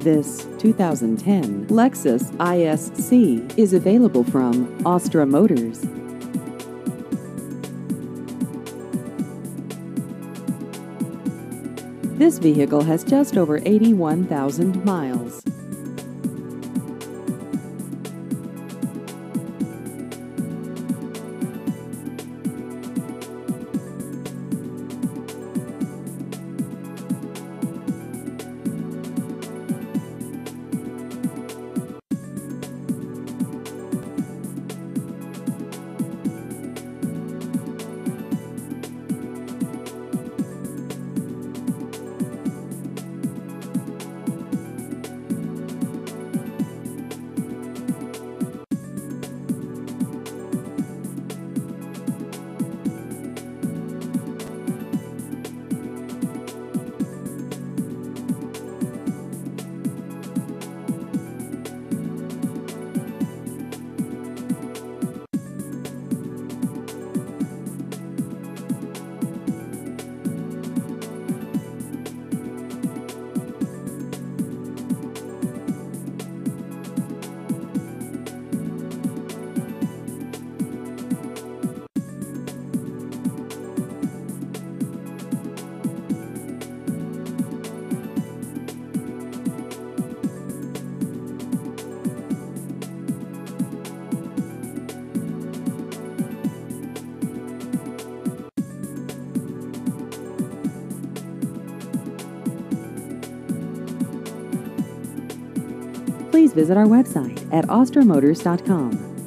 This 2010 Lexus ISC is available from Austra Motors. This vehicle has just over 81,000 miles. Please visit our website at austramotors.com.